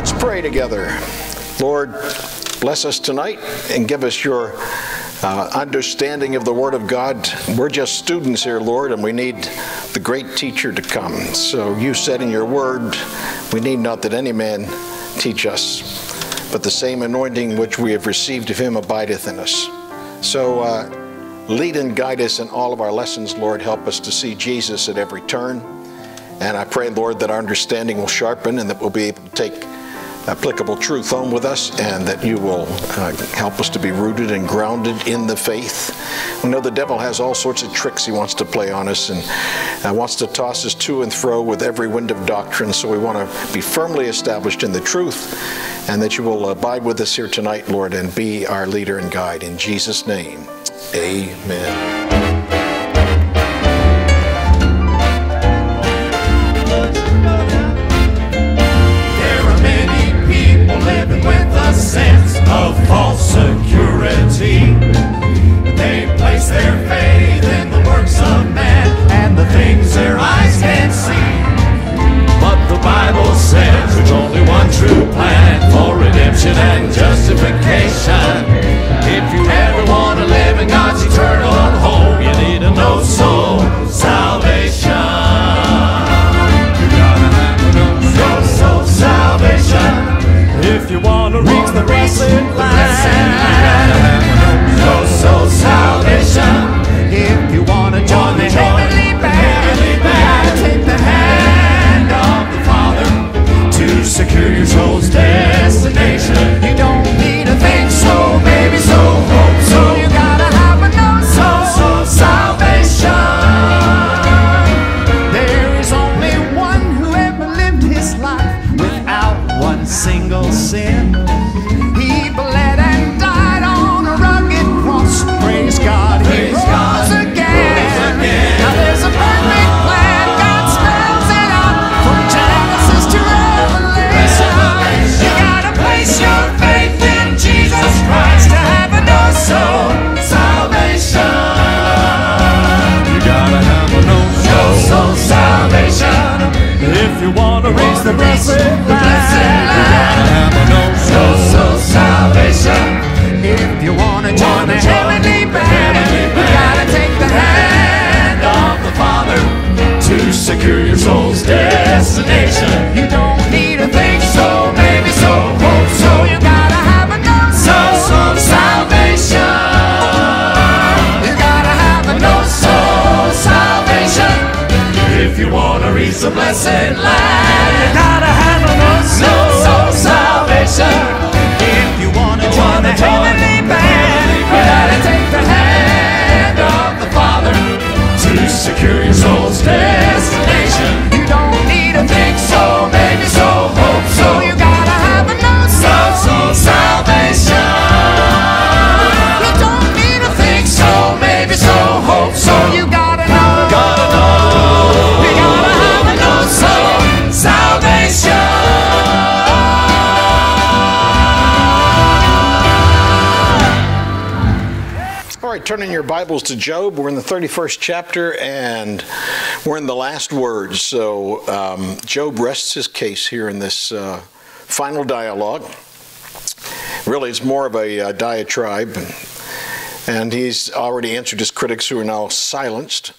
Let's pray together. Lord, bless us tonight and give us your uh, understanding of the Word of God. We're just students here, Lord, and we need the great teacher to come. So you said in your Word, we need not that any man teach us, but the same anointing which we have received of him abideth in us. So uh, lead and guide us in all of our lessons, Lord. Help us to see Jesus at every turn. And I pray, Lord, that our understanding will sharpen and that we'll be able to take applicable truth home with us and that you will uh, help us to be rooted and grounded in the faith. We know the devil has all sorts of tricks he wants to play on us and uh, wants to toss us to and fro with every wind of doctrine. So we want to be firmly established in the truth and that you will abide with us here tonight, Lord, and be our leader and guide. In Jesus' name, amen. Of false security. They place their faith in the works of man and the things their eyes can see. But the Bible says there's only one true plan for redemption and justification. If you ever want to live in God's eternal home, you need a know soul salvation. You gotta no soul salvation. If you want to secure your turning your Bibles to Job. We're in the 31st chapter and we're in the last words. So, um, Job rests his case here in this uh, final dialogue. Really, it's more of a uh, diatribe. And he's already answered his critics who are now silenced.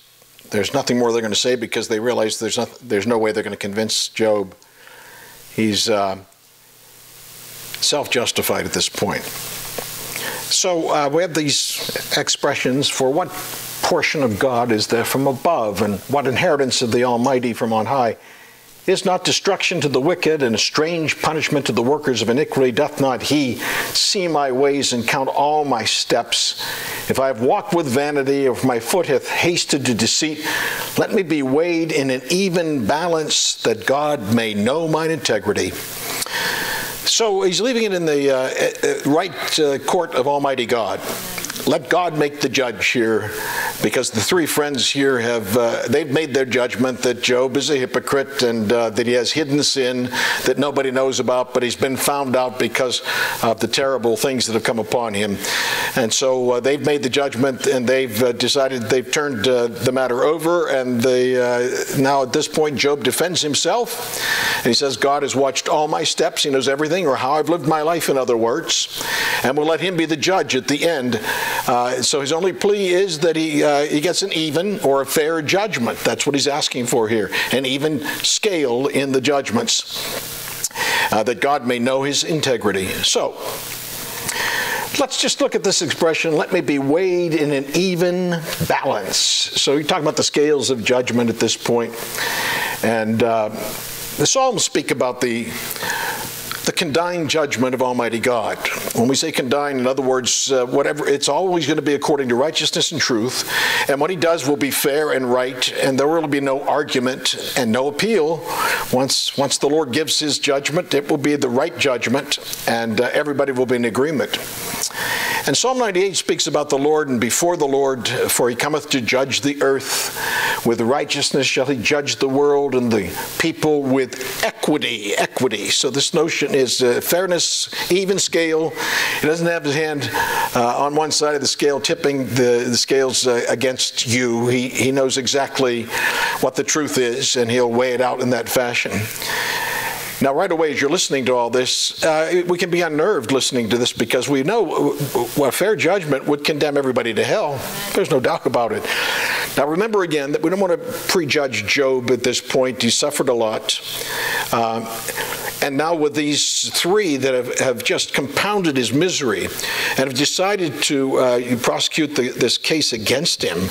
There's nothing more they're going to say because they realize there's, not, there's no way they're going to convince Job. He's uh, self justified at this point. So uh, we have these expressions for what portion of God is there from above, and what inheritance of the Almighty from on high. Is not destruction to the wicked and a strange punishment to the workers of iniquity? Doth not he see my ways and count all my steps? If I have walked with vanity, or if my foot hath hasted to deceit, let me be weighed in an even balance, that God may know mine integrity. So he's leaving it in the uh, uh, right uh, court of Almighty God. Let God make the judge here, because the three friends here have uh, they've made their judgment that Job is a hypocrite and uh, that he has hidden sin that nobody knows about, but he's been found out because of the terrible things that have come upon him. And so uh, they've made the judgment and they've uh, decided they've turned uh, the matter over. And they uh, now at this point, Job defends himself, and he says, "God has watched all my steps; He knows everything, or how I've lived my life." In other words, and we'll let Him be the judge at the end. Uh, so his only plea is that he, uh, he gets an even or a fair judgment. That's what he's asking for here an even scale in the judgments, uh, that God may know his integrity. So, let's just look at this expression let me be weighed in an even balance. So, you're talking about the scales of judgment at this point. And uh, the Psalms speak about the the condign judgment of Almighty God. When we say condign, in other words, uh, whatever, it's always going to be according to righteousness and truth. And what he does will be fair and right, and there will be no argument and no appeal. Once, once the Lord gives his judgment, it will be the right judgment, and uh, everybody will be in agreement. And Psalm 98 speaks about the Lord, and before the Lord, for he cometh to judge the earth. With righteousness shall he judge the world and the people with equity. Equity. So this notion is uh, fairness, even scale. He doesn't have his hand uh, on one side of the scale tipping the, the scales uh, against you. He, he knows exactly what the truth is, and he'll weigh it out in that fashion. Now, right away, as you're listening to all this, uh, we can be unnerved listening to this because we know a fair judgment would condemn everybody to hell. There's no doubt about it. Now, remember again that we don't want to prejudge Job at this point. He suffered a lot. Uh, and now, with these three that have, have just compounded his misery and have decided to uh, prosecute the, this case against him,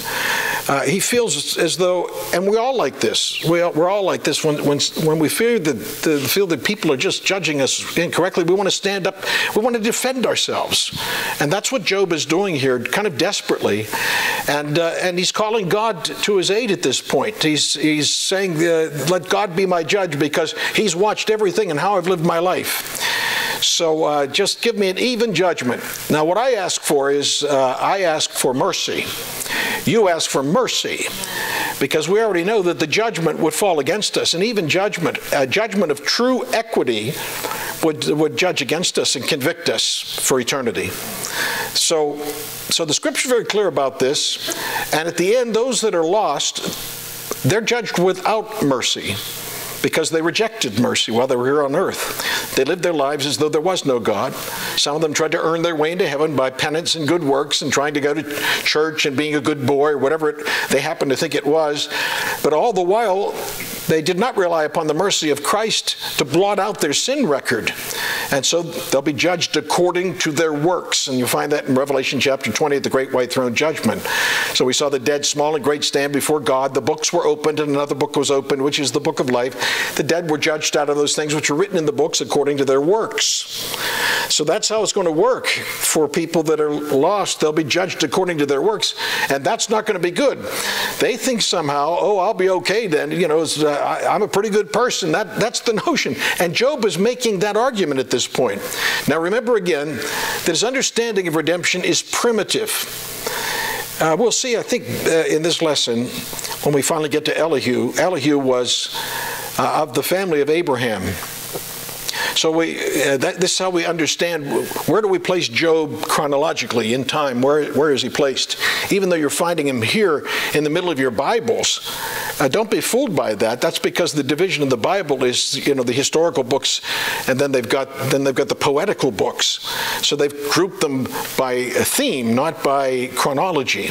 uh, he feels as though, and we all like this. We all, we're all like this when, when, when we fear that, the, feel that people are just judging us incorrectly. We want to stand up, we want to defend ourselves. And that's what Job is doing here, kind of desperately. And, uh, and he's calling God to his aid at this point. He's, he's saying, uh, Let God be my judge because he's watched everything and how I've lived my life. So uh, just give me an even judgment. Now, what I ask for is uh, I ask for mercy. You ask for mercy because we already know that the judgment would fall against us. And even judgment, a judgment of true equity, would, would judge against us and convict us for eternity. So, so the scripture is very clear about this. And at the end, those that are lost, they're judged without mercy because they rejected mercy while they were here on earth. They lived their lives as though there was no God. Some of them tried to earn their way into heaven by penance and good works and trying to go to church and being a good boy or whatever it, they happened to think it was. But all the while, they did not rely upon the mercy of Christ to blot out their sin record. And so they'll be judged according to their works. And you find that in Revelation chapter 20 at the great white throne judgment. So we saw the dead, small and great, stand before God. The books were opened, and another book was opened, which is the book of life. The dead were judged out of those things which were written in the books according to their works. So that's how it's going to work for people that are lost. They'll be judged according to their works, and that's not going to be good. They think somehow, oh, I'll be okay then. You know, uh, I, am a pretty good person. That, that's the notion. And Job is making that argument at this point. Now, remember again that his understanding of redemption is primitive. Uh, we'll see, I think, uh, in this lesson, when we finally get to Elihu, Elihu was uh, of the family of Abraham. So we, uh, that, this is how we understand where do we place Job chronologically in time? Where, where is he placed? Even though you're finding him here in the middle of your Bibles, uh, don't be fooled by that. That's because the division of the Bible is, you know, the historical books, and then they've got then they've got the poetical books. So they've grouped them by theme, not by chronology.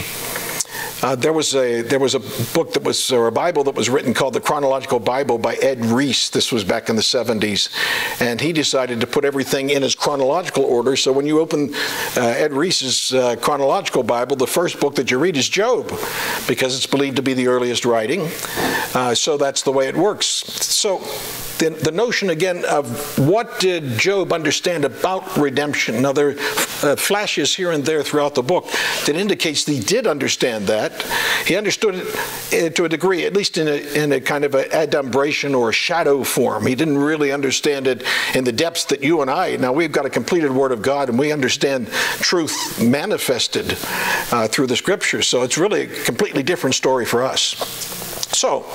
Uh, there was a there was a book that was or a Bible that was written called the Chronological Bible by Ed Reese. This was back in the 70s, and he decided to put everything in his chronological order. So when you open uh, Ed Reese's uh, chronological Bible, the first book that you read is Job, because it's believed to be the earliest writing. Uh, so that's the way it works. So the, the notion again of what did Job understand about redemption. Now, there uh, flashes here and there throughout the book that indicates that he did understand that. He understood it uh, to a degree, at least in a, in a kind of an adumbration or a shadow form. He didn't really understand it in the depths that you and I, now we've got a completed Word of God and we understand truth manifested uh, through the Scriptures. So it's really a completely different story for us. So,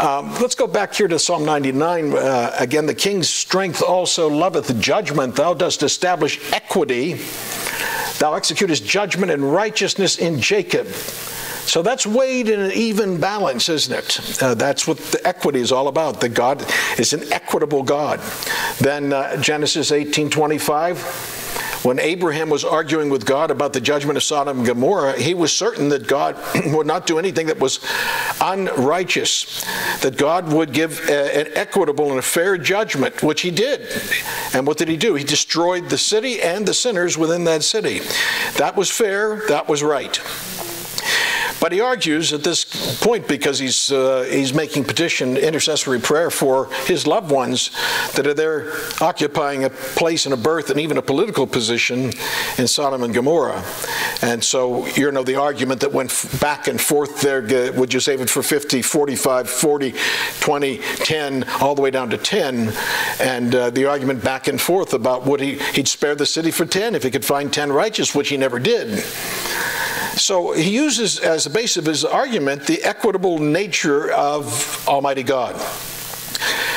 um, let's go back here to Psalm 99. Uh, again, the king's strength also loveth judgment. Thou dost establish equity. Thou executest judgment and righteousness in Jacob. So that's weighed in an even balance, isn't it? Uh, that's what the equity is all about. That God is an equitable God. Then uh, Genesis 18:25. When Abraham was arguing with God about the judgment of Sodom and Gomorrah, he was certain that God would not do anything that was unrighteous, that God would give a, an equitable and a fair judgment, which he did. And what did he do? He destroyed the city and the sinners within that city. That was fair, that was right. But he argues at this point because he's uh, he's making petition intercessory prayer for his loved ones that are there occupying a place and a berth and even a political position in Sodom and Gomorrah. And so you know the argument that went back and forth there would you save it for 50, 45, 40, 20, 10 all the way down to 10 and uh, the argument back and forth about would he he'd spare the city for 10 if he could find 10 righteous which he never did. So he uses as the base of his argument the equitable nature of Almighty God.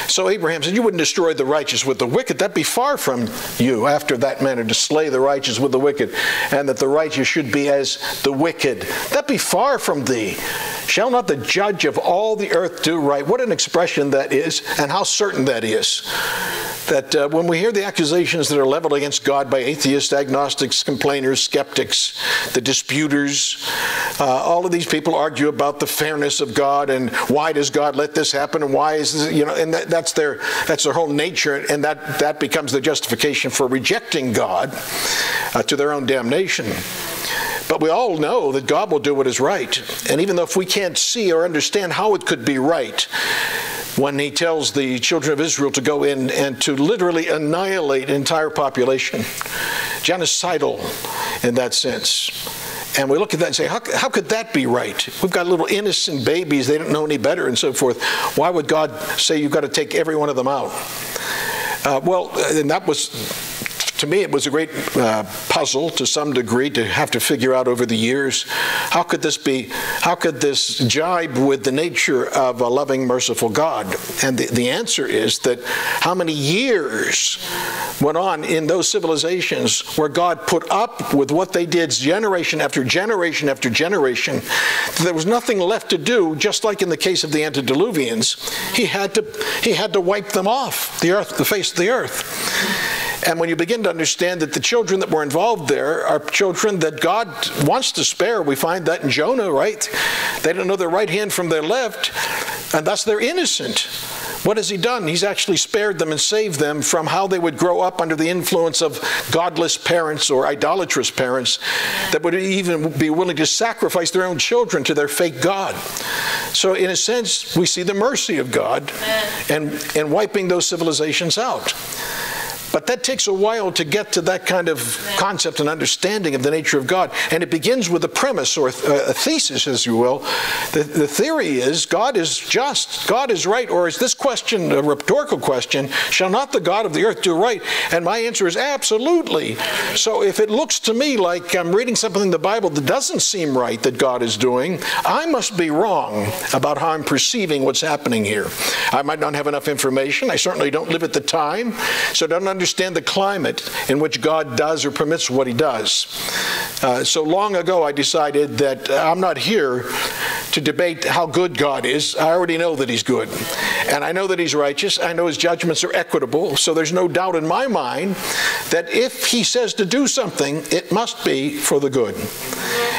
So Abraham said, You wouldn't destroy the righteous with the wicked. That'd be far from you after that manner to slay the righteous with the wicked, and that the righteous should be as the wicked. That'd be far from thee. Shall not the judge of all the earth do right? What an expression that is, and how certain that is that uh, when we hear the accusations that are leveled against God by atheists, agnostics, complainers, skeptics, the disputers, uh, all of these people argue about the fairness of God and why does God let this happen and why is this, you know, and that, that's their that's their whole nature, and that that becomes the justification for rejecting God uh, to their own damnation. But we all know that God will do what is right. And even though if we can't see or understand how it could be right, when he tells the children of Israel to go in and to literally annihilate entire population. Genocidal in that sense. And we look at that and say, how, how could that be right? We've got little innocent babies, they don't know any better, and so forth. Why would God say you've got to take every one of them out? Uh, well, and that was to me, it was a great uh, puzzle to some degree to have to figure out over the years how could this be, how could this jibe with the nature of a loving, merciful God? And the, the answer is that how many years went on in those civilizations where God put up with what they did generation after generation after generation. There was nothing left to do, just like in the case of the antediluvians. He had to, he had to wipe them off the earth, the face of the earth. And when you begin to understand that the children that were involved there are children that God wants to spare, we find that in Jonah, right? They don't know their right hand from their left, and thus they're innocent. What has he done? He's actually spared them and saved them from how they would grow up under the influence of godless parents or idolatrous parents that would even be willing to sacrifice their own children to their fake God. So, in a sense, we see the mercy of God and, and wiping those civilizations out. But that takes a while to get to that kind of concept and understanding of the nature of God. And it begins with a premise or a thesis, as you will. The, the theory is God is just, God is right. Or is this question a rhetorical question? Shall not the God of the earth do right? And my answer is absolutely. So if it looks to me like I'm reading something in the Bible that doesn't seem right that God is doing, I must be wrong about how I'm perceiving what's happening here. I might not have enough information. I certainly don't live at the time, so don't understand the climate in which God does or permits what he does. Uh, so long ago, I decided that I'm not here to debate how good God is. I already know that he's good. And I know that he's righteous. I know his judgments are equitable. So there's no doubt in my mind that if he says to do something, it must be for the good.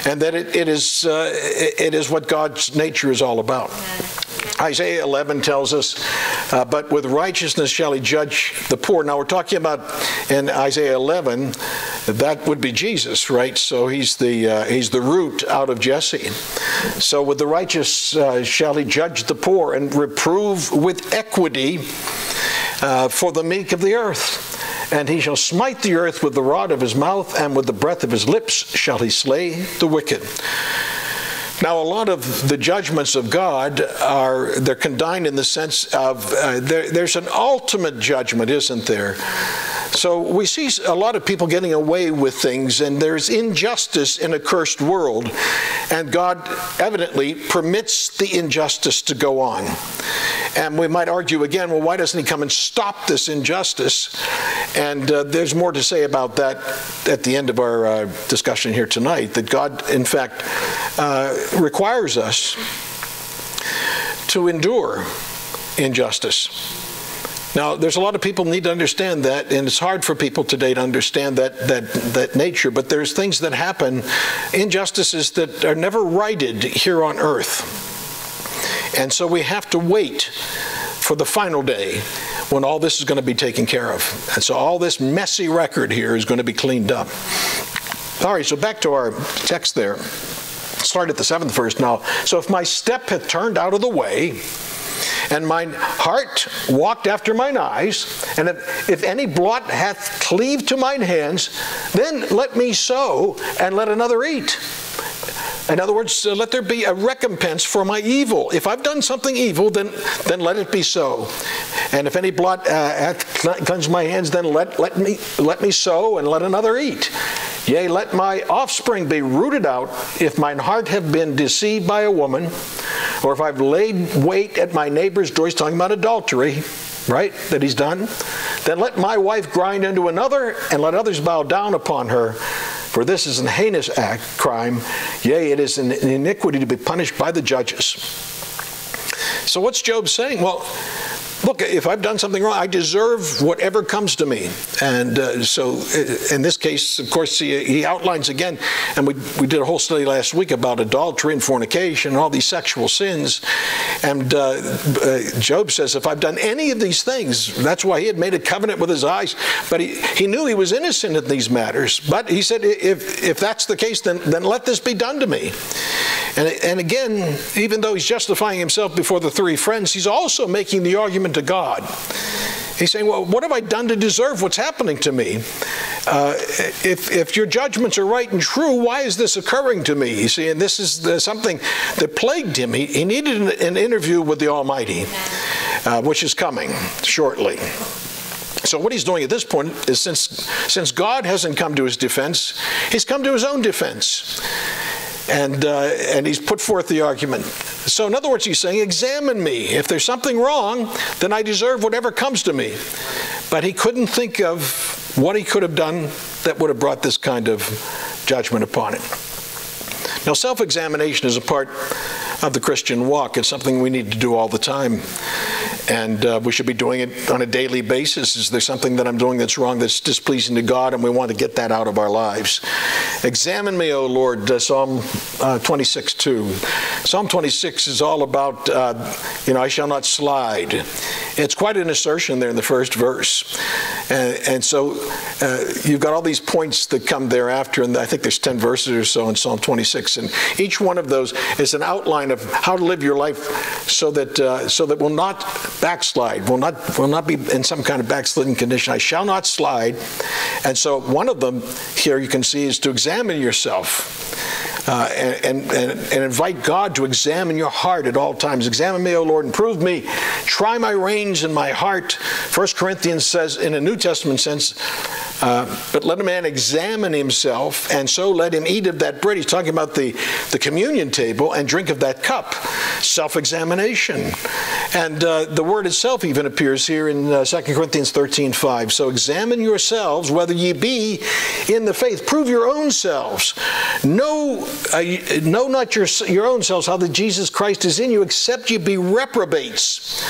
And that it, it, is, uh, it is what God's nature is all about. Isaiah 11 tells us, uh, but with righteousness shall he judge the poor. Now we're talking about in Isaiah 11, that would be Jesus, right? So he's the, uh, he's the root out of Jesse. So with the righteous uh, shall he judge the poor and reprove with equity uh, for the meek of the earth And he shall smite the earth with the rod of his mouth, and with the breath of his lips shall he slay the wicked. Now, a lot of the judgments of God are they're condign in the sense of uh, there, there's an ultimate judgment, isn't there? So we see a lot of people getting away with things, and there's injustice in a cursed world, and God evidently permits the injustice to go on. And we might argue again, well, why doesn't He come and stop this injustice? And uh, there's more to say about that at the end of our uh, discussion here tonight. That God, in fact, uh, requires us to endure injustice. Now, there's a lot of people need to understand that, and it's hard for people today to understand that that that nature. But there's things that happen, injustices that are never righted here on earth, and so we have to wait for the final day when all this is going to be taken care of. And so all this messy record here is going to be cleaned up. All right, so back to our text there. Start at the seventh verse now. So if my step hath turned out of the way, and mine heart walked after mine eyes, and if, if any blot hath cleaved to mine hands, then let me sow, and let another eat. In other words, uh, let there be a recompense for my evil. If I've done something evil, then, then let it be so. And if any blot uh, hath cleansed my hands, then let, let, me, let me sow and let another eat. Yea, let my offspring be rooted out, if mine heart have been deceived by a woman, or if I've laid wait at my neighbor's door. He's talking about adultery, right? That he's done. Then let my wife grind into another, and let others bow down upon her. For this is an heinous act, crime. Yea, it is an iniquity to be punished by the judges. So what's Job saying? Well, look, if I've done something wrong, I deserve whatever comes to me. And uh, so uh, in this case, of course, he, he, outlines again, and we, we did a whole study last week about adultery and fornication and all these sexual sins. And uh, uh, Job says, if I've done any of these things, that's why he had made a covenant with his eyes, but he, he knew he was innocent in these matters. But he said, if, if that's the case, then, then let this be done to me. And, and again, even though he's justifying himself before the three friends, he's also making the argument to God. He's saying, Well, what have I done to deserve what's happening to me? Uh, if, if your judgments are right and true, why is this occurring to me? You see, and this is the, something that plagued him. He, he needed an, an, interview with the Almighty, uh, which is coming shortly. So what he's doing at this point is since, since God hasn't come to his defense, he's come to his own defense. And, uh, and he's put forth the argument. So, in other words, he's saying, Examine me. If there's something wrong, then I deserve whatever comes to me. But he couldn't think of what he could have done that would have brought this kind of judgment upon him. Now, self examination is a part of the Christian walk. It's something we need to do all the time. And uh, we should be doing it on a daily basis. Is there something that I'm doing that's wrong, that's displeasing to God, and we want to get that out of our lives? Examine me, O Lord, uh, Psalm uh, 26 2. Psalm 26 is all about, uh, you know, I shall not slide. It's quite an assertion there in the first verse. And, and so uh, you've got all these points that come thereafter, and I think there's 10 verses or so in Psalm 26. And each one of those is an outline of how to live your life so that, uh, so that we'll not backslide, will not, will not be in some kind of backsliding condition. I shall not slide. And so one of them here you can see is to examine yourself. Uh, and, and, and, invite God to examine your heart at all times. Examine me, O Lord, and prove me. Try my reins and my heart. First Corinthians says, in a New Testament sense, uh, but let a man examine himself, and so let him eat of that bread. He's talking about the, the communion table and drink of that cup. Self examination. And uh, the word itself even appears here in uh, 2 Corinthians 13 5. So examine yourselves whether ye be in the faith. Prove your own selves. Know, uh, know not your, your own selves how that Jesus Christ is in you, except you be reprobates.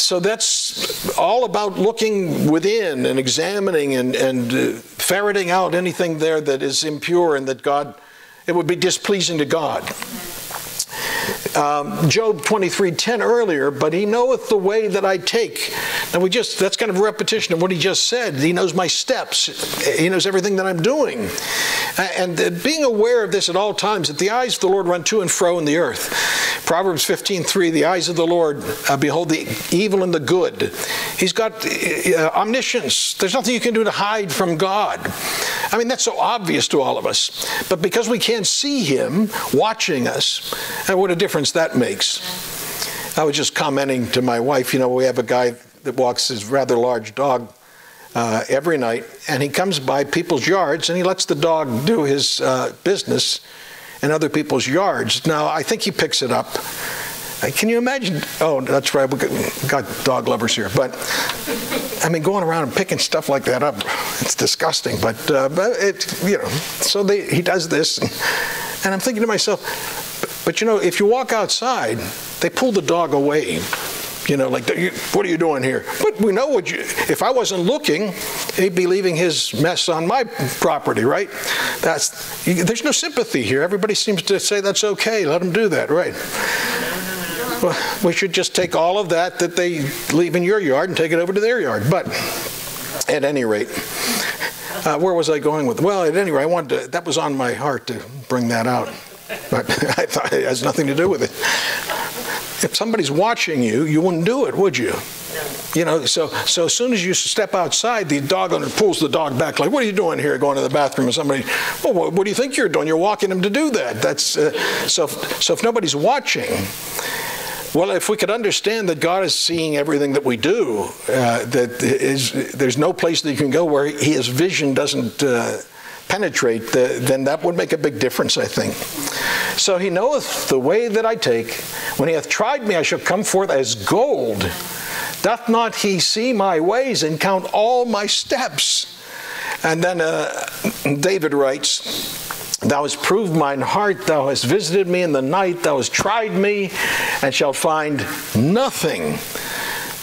So that's all about looking within and examining and, and uh, ferreting out anything there that is impure and that God, it would be displeasing to God um, Job 23:10 earlier, but he knoweth the way that I take. Now we just that's kind of a repetition of what he just said. He knows my steps. He knows everything that I'm doing. And being aware of this at all times, that the eyes of the Lord run to and fro in the earth. Proverbs 15:3, the eyes of the Lord uh, behold the evil and the good. He's got uh, omniscience. There's nothing you can do to hide from God. I mean, that's so obvious to all of us. But because we can't see Him watching us, and what a difference that makes. I was just commenting to my wife, you know, we have a guy that walks his rather large dog uh, every night, and he comes by people's yards and he lets the dog do his uh, business in other people's yards. Now, I think he picks it up. Can you imagine? Oh, that's right, we got dog lovers here. But I mean, going around and picking stuff like that up, it's disgusting. But, uh, but it, you know, so they, he does this. And, and I'm thinking to myself, but you know, if you walk outside, they pull the dog away you know, like, what are you doing here? But we know what you, if I wasn't looking, he'd be leaving his mess on my property, right? That's, there's no sympathy here. Everybody seems to say that's okay. Let him do that, right? Well, we should just take all of that that they leave in your yard and take it over to their yard. But at any rate, uh, where was I going with? Well, at any rate, I wanted to, that was on my heart to bring that out. But I thought it has nothing to do with it if somebody's watching you, you wouldn't do it, would you? You know, so so as soon as you step outside, the dog owner pulls the dog back, like, "What are you doing here? Going to the bathroom?" And somebody, "Well, what, what do you think you're doing? You're walking him to do that." That's uh, so. If, so if nobody's watching, well, if we could understand that God is seeing everything that we do, uh, that is, there's no place that you can go where His vision doesn't. Uh, penetrate, the, then that would make a big difference, I think. So he knoweth the way that I take. When he hath tried me, I shall come forth as gold. Doth not he see my ways and count all my steps? And then uh, David writes, Thou hast proved mine heart, thou hast visited me in the night, thou hast tried me, and shalt find nothing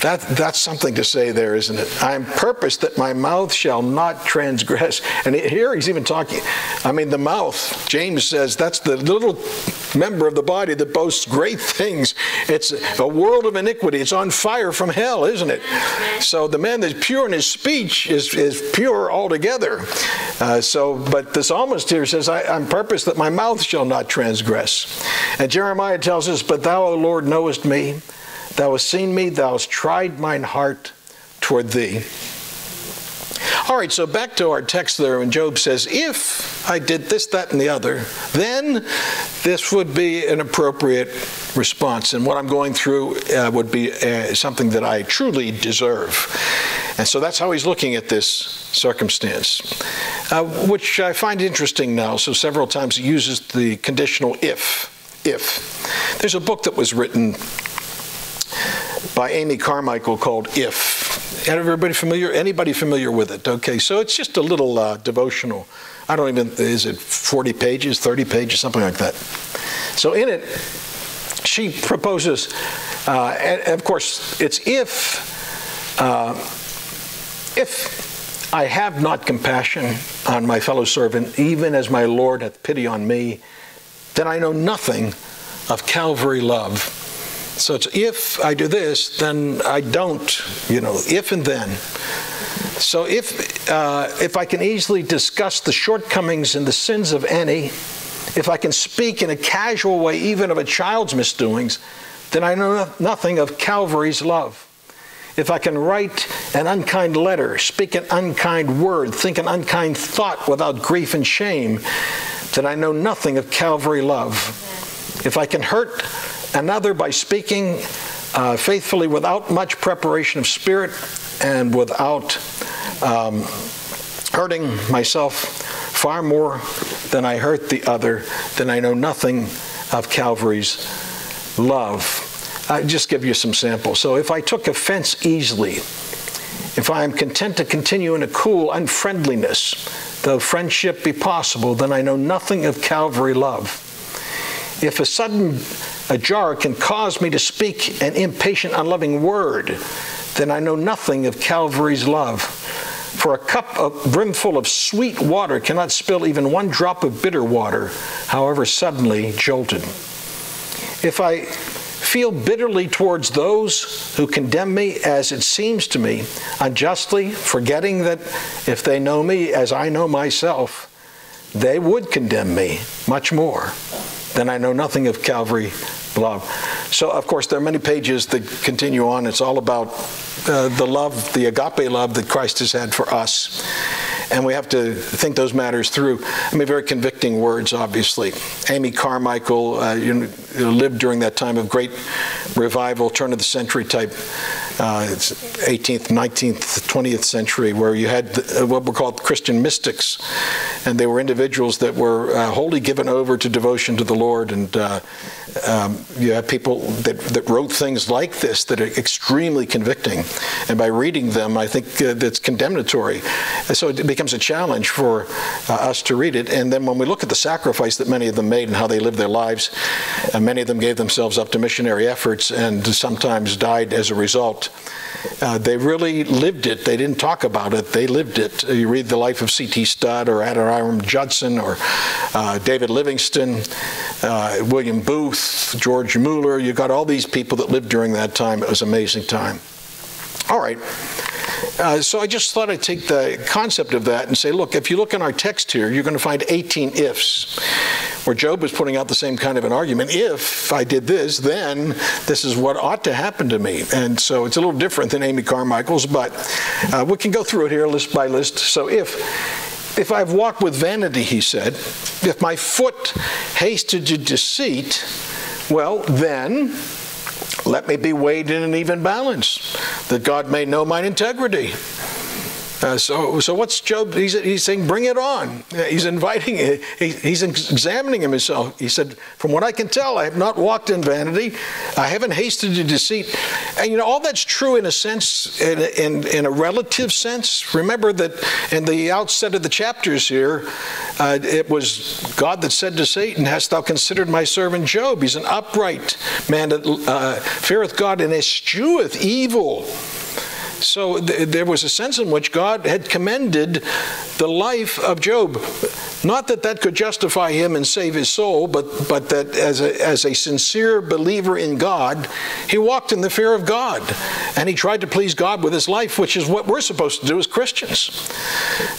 that, that's something to say there, isn't it? I am purposed that my mouth shall not transgress. And here he's even talking, I mean, the mouth, James says, that's the little member of the body that boasts great things. It's a world of iniquity. It's on fire from hell, isn't it? So the man that's pure in his speech is, is pure altogether. Uh, so, but the psalmist here says, I, am purpose that my mouth shall not transgress. And Jeremiah tells us, But thou, O Lord, knowest me. Thou hast seen me, thou hast tried mine heart toward thee. All right, so back to our text there when Job says, If I did this, that, and the other, then this would be an appropriate response. And what I'm going through uh, would be uh, something that I truly deserve. And so that's how he's looking at this circumstance, uh, which I find interesting now. So several times he uses the conditional if. If. There's a book that was written by Amy Carmichael called If. Everybody familiar? Anybody familiar with it? Okay, so it's just a little uh, devotional. I don't even, is it 40 pages, 30 pages, something like that. So in it, she proposes, uh, and of course, it's if, uh, if I have not compassion on my fellow servant, even as my Lord hath pity on me, then I know nothing of Calvary love so it's if I do this, then I don't, you know, if and then. So if, uh, if I can easily discuss the shortcomings and the sins of any, if I can speak in a casual way even of a child's misdoings, then I know nothing of Calvary's love. If I can write an unkind letter, speak an unkind word, think an unkind thought without grief and shame, then I know nothing of Calvary love. If I can hurt another by speaking uh, faithfully without much preparation of spirit and without um, hurting myself far more than I hurt the other, then I know nothing of Calvary's love. I just give you some samples. So if I took offense easily, if I am content to continue in a cool unfriendliness, though friendship be possible, then I know nothing of Calvary love. If a sudden a jar can cause me to speak an impatient, unloving word, then I know nothing of Calvary's love. For a cup of, brimful of sweet water cannot spill even one drop of bitter water, however suddenly jolted. If I feel bitterly towards those who condemn me, as it seems to me, unjustly, forgetting that if they know me as I know myself, they would condemn me much more, then I know nothing of Calvary love. So, of course, there are many pages that continue on. It's all about uh, the love, the agape love that Christ has had for us. And we have to think those matters through. I mean, very convicting words, obviously. Amy Carmichael uh, you know, lived during that time of great revival, turn of the century type, uh, 18th, 19th, 20th century, where you had the, uh, what were called Christian mystics. And they were individuals that were uh, wholly given over to devotion to the Lord. And uh, um, you have people that, that wrote things like this that are extremely convicting. And by reading them, I think uh, that's condemnatory. so it becomes a challenge for uh, us to read it. And then when we look at the sacrifice that many of them made and how they lived their lives, uh, many of them gave themselves up to missionary efforts and sometimes died as a result. Uh, they really lived it. They didn't talk about it. They lived it. You read the life of C.T. Studd or Adoniram Judson or uh, David Livingstone, uh, William Booth, George Mueller. You got all these people that lived during that time. It was an amazing time. All right. Uh, so I just thought I'd take the concept of that and say, look, if you look in our text here, you're going to find 18 ifs, where Job was putting out the same kind of an argument. If I did this, then this is what ought to happen to me. And so it's a little different than Amy Carmichael's, but uh, we can go through it here list by list. So if if I've walked with vanity, he said, if my foot hasted to deceit, well, then let me be weighed in an even balance, that God may know mine integrity. Uh, so, so what's Job? He's, he's saying, bring it on. He's inviting, he, he's examining himself. He said, from what I can tell, I have not walked in vanity. I haven't hasted to deceit. And you know, all that's true in a sense, in, in, in a relative sense. Remember that in the outset of the chapters here, uh, it was God that said to Satan, Hast thou considered my servant Job? He's an upright man that uh, feareth God and escheweth evil. So th- there was a sense in which God had commended the life of Job. Not that that could justify him and save his soul, but, but that as a, as a sincere believer in God, he walked in the fear of God. And he tried to please God with his life, which is what we're supposed to do as Christians.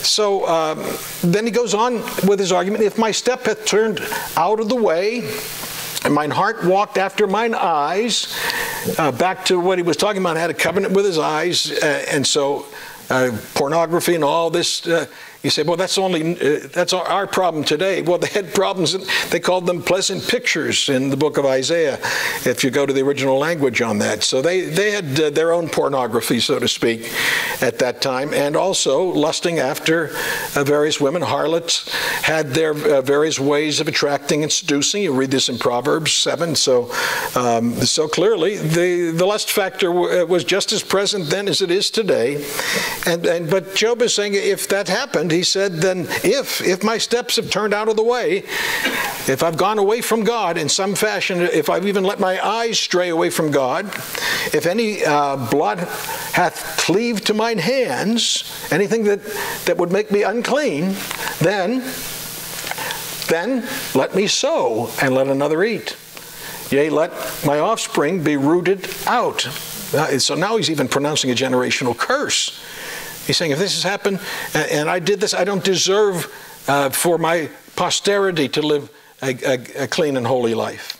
So um, then he goes on with his argument if my step hath turned out of the way, and mine heart walked after mine eyes. Uh, back to what he was talking about, had a covenant with his eyes. Uh, and so uh, pornography and all this uh, you say, well, that's only uh, that's our, problem today. Well, they had problems. They called them pleasant pictures in the book of Isaiah. If you go to the original language on that, so they they had uh, their own pornography, so to speak, at that time, and also lusting after uh, various women. Harlots had their uh, various ways of attracting and seducing. You read this in Proverbs seven. So um, so clearly, the the lust factor uh, was just as present then as it is today. And and but Job is saying if that happened he said, then if, if my steps have turned out of the way, if I've gone away from God in some fashion, if I've even let my eyes stray away from God, if any uh, blood hath cleaved to mine hands, anything that, that would make me unclean, then, then let me sow and let another eat. Yea, let my offspring be rooted out. Uh, so now he's even pronouncing a generational curse. He's saying, if this has happened and I did this, I don't deserve uh, for my posterity to live a, a, a, clean and holy life.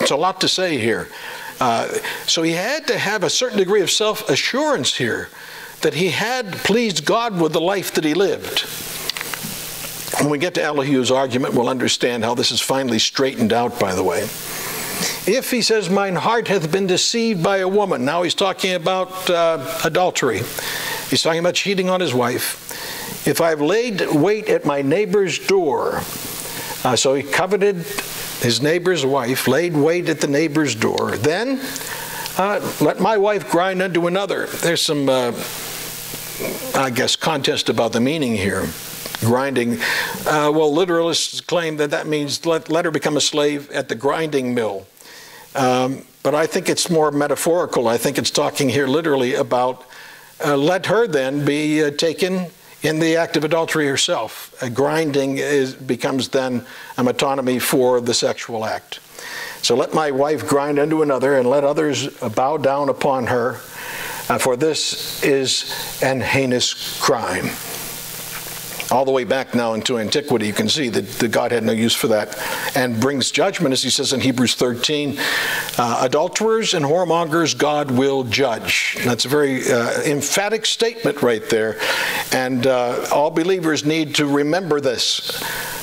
It's a lot to say here. Uh, so he had to have a certain degree of self assurance here that he had pleased God with the life that he lived. When we get to Elihu's argument, we'll understand how this is finally straightened out, by the way. If he says, Mine heart hath been deceived by a woman, now he's talking about uh, adultery. He's talking about cheating on his wife. If I've laid wait at my neighbor's door, uh, so he coveted his neighbor's wife, laid wait at the neighbor's door, then uh, let my wife grind unto another. There's some, uh, I guess, contest about the meaning here. Grinding. Uh, well, literalists claim that that means let, let her become a slave at the grinding mill. Um, but I think it's more metaphorical. I think it's talking here literally about uh, let her then be uh, taken in the act of adultery herself. Uh, grinding is, becomes then a metonymy for the sexual act. So let my wife grind unto another, and let others bow down upon her, uh, for this is an heinous crime. All the way back now into antiquity, you can see that, that God had no use for that and brings judgment, as he says in Hebrews 13. Uh, adulterers and whoremongers, God will judge. That's a very uh, emphatic statement right there. And uh, all believers need to remember this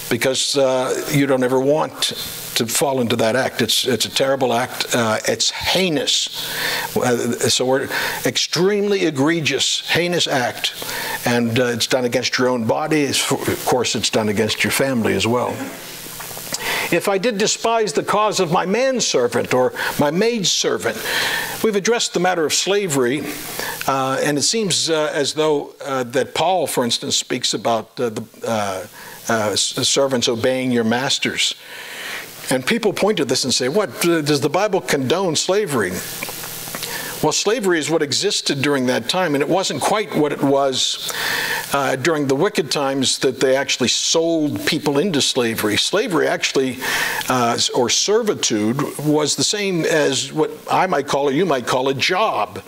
because uh, you don't ever want to fall into that act. It's, it's a terrible act. Uh, it's heinous. Uh, so we're extremely egregious, heinous act. And uh, it's done against your own body. of course, it's done against your family as well. If I did despise the cause of my manservant or my maidservant, we've addressed the matter of slavery, uh, and it seems uh, as though uh, that Paul, for instance, speaks about uh, the uh, servants obeying your masters. And people point to this and say, What? Does the Bible condone slavery? Well, slavery is what existed during that time, and it wasn't quite what it was uh, during the wicked times that they actually sold people into slavery. Slavery, actually, uh, or servitude, was the same as what I might call or you might call a job.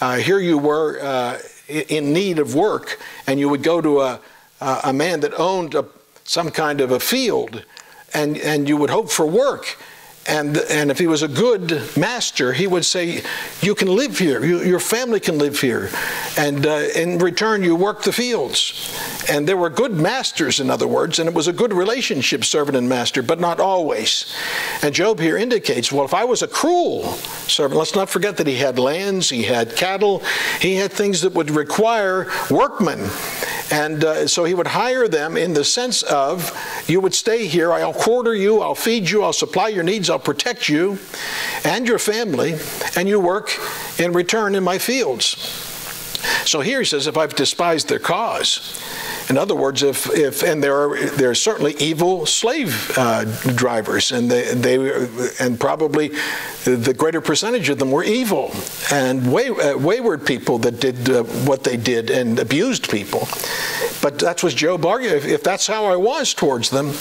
Uh, here you were uh, in need of work, and you would go to a, a man that owned a, some kind of a field and, and you would hope for work. And, and if he was a good master, he would say, You can live here, you, your family can live here. And uh, in return, you work the fields. And there were good masters, in other words, and it was a good relationship, servant and master, but not always. And Job here indicates, Well, if I was a cruel servant, let's not forget that he had lands, he had cattle, he had things that would require workmen. And uh, so he would hire them in the sense of, you would stay here, I'll quarter you, I'll feed you, I'll supply your needs, I'll protect you and your family, and you work in return in my fields. So here he says, if I've despised their cause, in other words, if, if and there are there are certainly evil slave uh, drivers, and they, they and probably the greater percentage of them were evil and way, uh, wayward people that did uh, what they did and abused people. But that's what Job argued. If, if that's how I was towards them,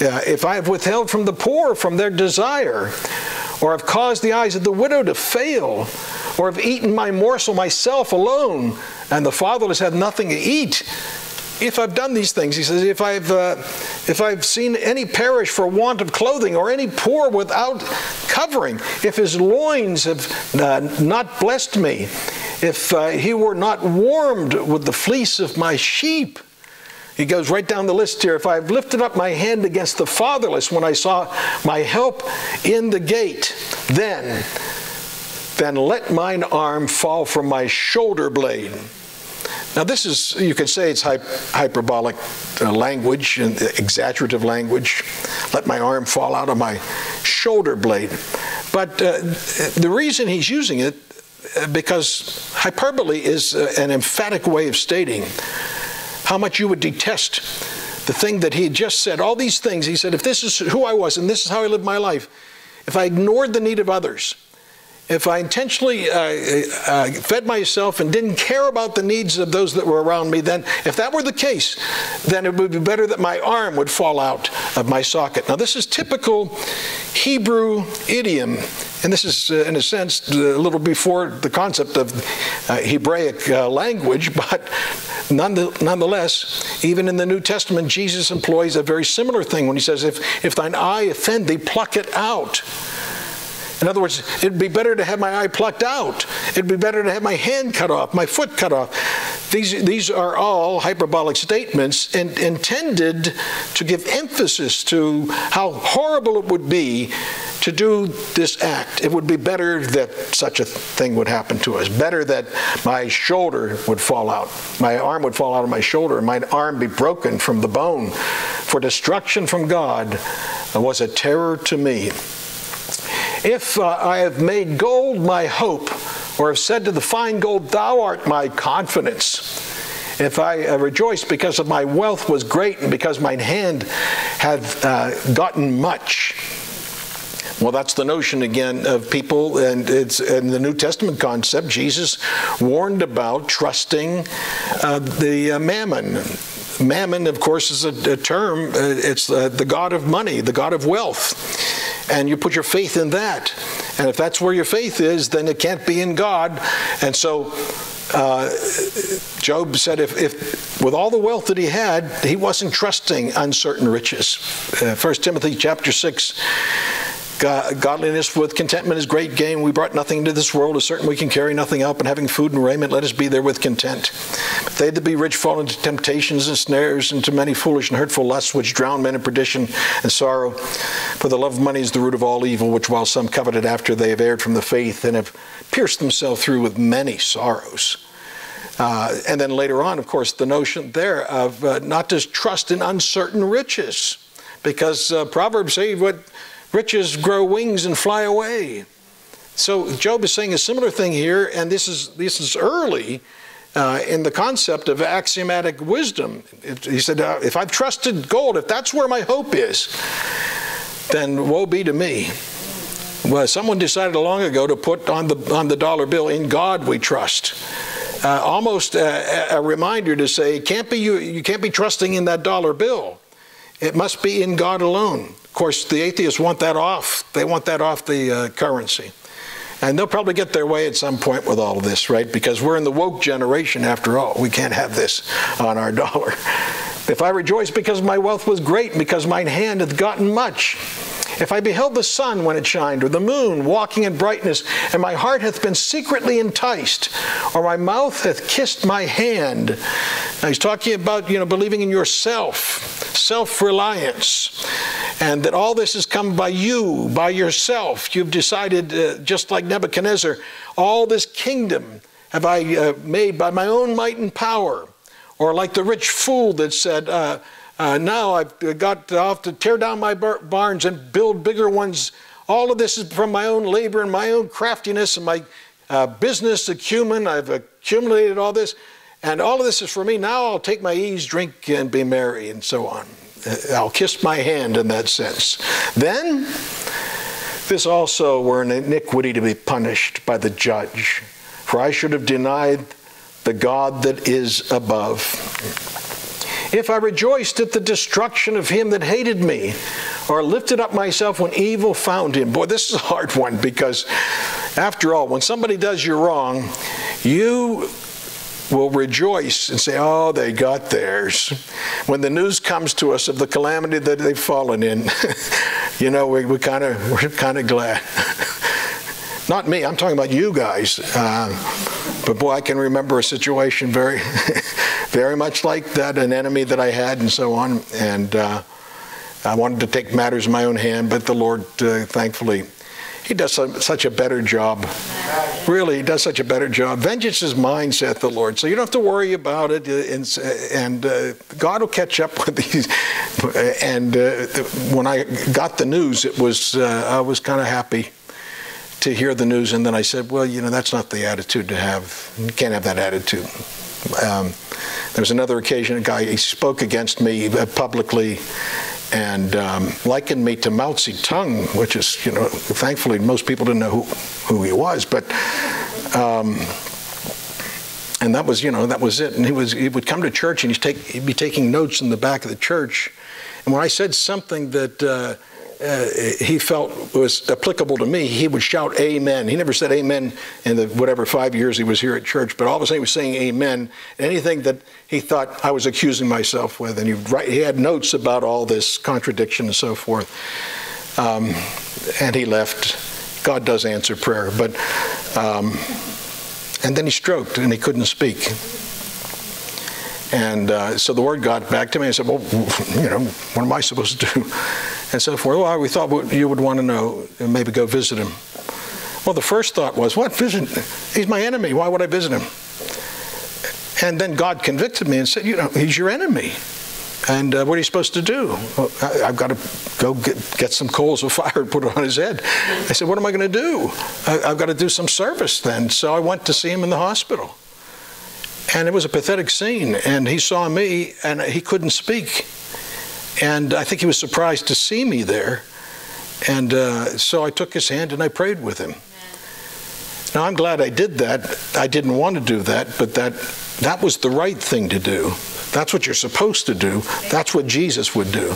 uh, if I have withheld from the poor from their desire, or have caused the eyes of the widow to fail, or have eaten my morsel myself alone, and the fatherless had nothing to eat, if I've done these things, he says, if I've, uh, if I've seen any perish for want of clothing or any poor without covering, if his loins have uh, not blessed me, if uh, he were not warmed with the fleece of my sheep, he goes right down the list here. If I've lifted up my hand against the fatherless when I saw my help in the gate, then, then let mine arm fall from my shoulder blade. Now, this is, you can say it's hyperbolic uh, language and exaggerative language. Let my arm fall out of my shoulder blade. But uh, the reason he's using it, uh, because hyperbole is uh, an emphatic way of stating how much you would detest the thing that he had just said. All these things, he said, if this is who I was and this is how I lived my life, if I ignored the need of others, if I intentionally uh, uh, fed myself and didn't care about the needs of those that were around me, then if that were the case, then it would be better that my arm would fall out of my socket. Now, this is typical Hebrew idiom, and this is, uh, in a sense, a little before the concept of uh, Hebraic uh, language, but nonetheless, even in the New Testament, Jesus employs a very similar thing when he says, If, if thine eye offend thee, pluck it out. In other words, it'd be better to have my eye plucked out. It'd be better to have my hand cut off, my foot cut off. These, these are all hyperbolic statements in, intended to give emphasis to how horrible it would be to do this act. It would be better that such a thing would happen to us. Better that my shoulder would fall out, my arm would fall out of my shoulder, and my arm be broken from the bone. For destruction from God was a terror to me. If uh, I have made gold my hope, or have said to the fine gold, Thou art my confidence, if I uh, rejoice because of my wealth was great and because mine hand hath uh, gotten much. Well, that's the notion again of people, and it's in the New Testament concept. Jesus warned about trusting uh, the uh, mammon. Mammon, of course, is a, a term, uh, it's uh, the god of money, the god of wealth and you put your faith in that. And if that's where your faith is, then it can't be in God. And so uh, Job said if, if with all the wealth that he had, he wasn't trusting uncertain riches. Uh, 1 Timothy chapter 6, godliness with contentment is great gain. We brought nothing into this world. It's certain we can carry nothing up, and having food and raiment, let us be there with content. But they that be rich fall into temptations and snares, into many foolish and hurtful lusts, which drown men in perdition and sorrow. For the love of money is the root of all evil, which while some coveted after, they have erred from the faith and have pierced themselves through with many sorrows. Uh, and then later on, of course, the notion there of uh, not to trust in uncertain riches, because uh, Proverbs say what riches grow wings and fly away. So Job is saying a similar thing here, and this is this is early uh, in the concept of axiomatic wisdom. He said, "If I've trusted gold, if that's where my hope is, then woe be to me." Well, someone decided long ago to put on the on the dollar bill, "In God we trust." uh, almost a, a, reminder to say, can't be you, you can't be trusting in that dollar bill. It must be in God alone. Of course, the atheists want that off. They want that off the uh, currency. And they'll probably get their way at some point with all of this, right? Because we're in the woke generation after all. We can't have this on our dollar. If I rejoice because my wealth was great, because mine hand hath gotten much, if I beheld the sun when it shined, or the moon walking in brightness, and my heart hath been secretly enticed, or my mouth hath kissed my hand. Now he's talking about, you know, believing in yourself, self-reliance, and that all this has come by you, by yourself. You've decided, uh, just like Nebuchadnezzar, all this kingdom have I uh, made by my own might and power. Or like the rich fool that said, uh, uh, now I've got off to tear down my barns and build bigger ones. All of this is from my own labor and my own craftiness and my uh, business acumen. I've accumulated all this. And all of this is for me. Now I'll take my ease, drink, and be merry, and so on. Uh, I'll kiss my hand in that sense. Then, this also were an iniquity to be punished by the judge. For I should have denied the God that is above if I rejoiced at the destruction of him that hated me, or lifted up myself when evil found him. Boy, this is a hard one because, after all, when somebody does you wrong, you will rejoice and say, Oh, they got theirs. When the news comes to us of the calamity that they've fallen in, you know, we, we kind of we're kind of glad. Not me, I'm talking about you guys. Uh, but boy, I can remember a situation very, very much like that, an enemy that I had and so on. And uh, I wanted to take matters in my own hand, but the Lord, uh, thankfully, he does such a better job. Really, he does such a better job. Vengeance is mine, saith the Lord. So you don't have to worry about it, uh, and, and uh, God will catch up with these. And uh, when I got the news, it was uh, I was kind of happy to hear the news, and then I said, well, you know, that's not the attitude to have. You can't have that attitude. Um, there was another occasion, a guy he spoke against me uh, publicly and um, likened me to Mao Zedong, which is, you know, thankfully most people didn't know who, who he was, but. Um, and that was, you know, that was it. And he was, he would come to church and he'd, take, he'd be taking notes in the back of the church. And when I said something that uh, uh, he felt was applicable to me, he would shout amen. He never said amen in the whatever five years he was here at church, but all of a sudden he was saying amen. Anything that he thought I was accusing myself with, and he, write, he had notes about all this contradiction and so forth. Um, and he left. God does answer prayer, but um, and then he stroked and he couldn't speak. And uh, so the word got back to me. I said, Well, you know, what am I supposed to do? And so forth. Well, we thought you would want to know and maybe go visit him. Well, the first thought was, What visit? He's my enemy. Why would I visit him? And then God convicted me and said, You know, he's your enemy. And uh, what are you supposed to do? Well, I, have got to go get, get, some coals of fire and put it on his head. I said, What am I going to do? I, I've got to do some service then. So I went to see him in the hospital. And it was a pathetic scene. And he saw me and he couldn't speak. And I think he was surprised to see me there. And uh, so I took his hand and I prayed with him. Now I'm glad I did that. I didn't want to do that, but that that was the right thing to do. That's what you're supposed to do. That's what Jesus would do.